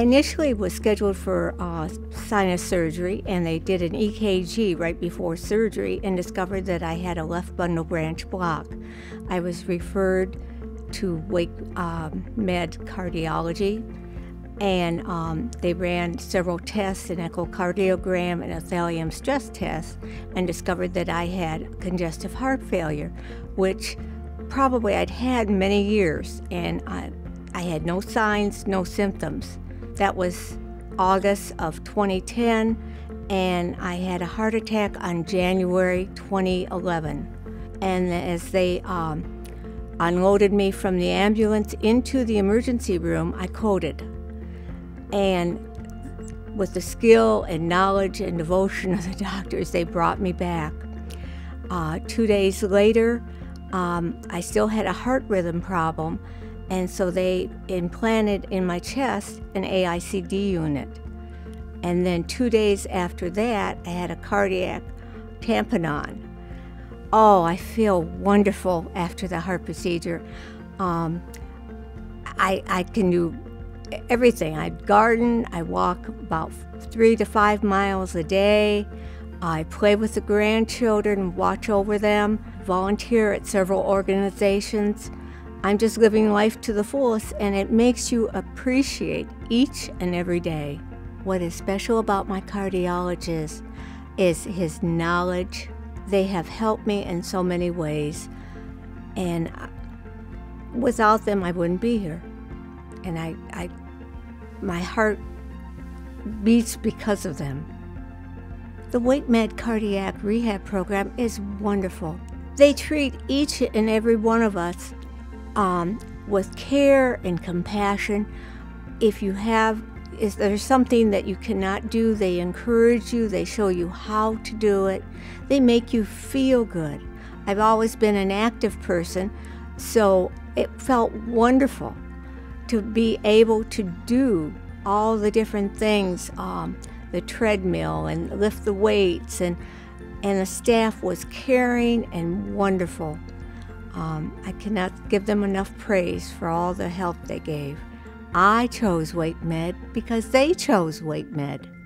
initially was scheduled for uh, sinus surgery, and they did an EKG right before surgery and discovered that I had a left bundle branch block. I was referred to Wake um, Med Cardiology, and um, they ran several tests, an echocardiogram and a thallium stress test, and discovered that I had congestive heart failure, which probably I'd had many years, and I, I had no signs, no symptoms. That was August of 2010, and I had a heart attack on January 2011. And as they um, unloaded me from the ambulance into the emergency room, I coded. And with the skill and knowledge and devotion of the doctors, they brought me back. Uh, two days later, um, I still had a heart rhythm problem, and so they implanted in my chest an AICD unit. And then two days after that, I had a cardiac tamponade. Oh, I feel wonderful after the heart procedure. Um, I, I can do everything. I garden, I walk about three to five miles a day. I play with the grandchildren, watch over them, volunteer at several organizations. I'm just living life to the fullest, and it makes you appreciate each and every day. What is special about my cardiologist is his knowledge. They have helped me in so many ways, and without them, I wouldn't be here. And I, I my heart beats because of them. The WakeMed Cardiac Rehab Program is wonderful. They treat each and every one of us um, with care and compassion. If you have, is there something that you cannot do, they encourage you, they show you how to do it, they make you feel good. I've always been an active person, so it felt wonderful to be able to do all the different things um, the treadmill and lift the weights and and the staff was caring and wonderful um, i cannot give them enough praise for all the help they gave. I chose WakeMed because they chose WakeMed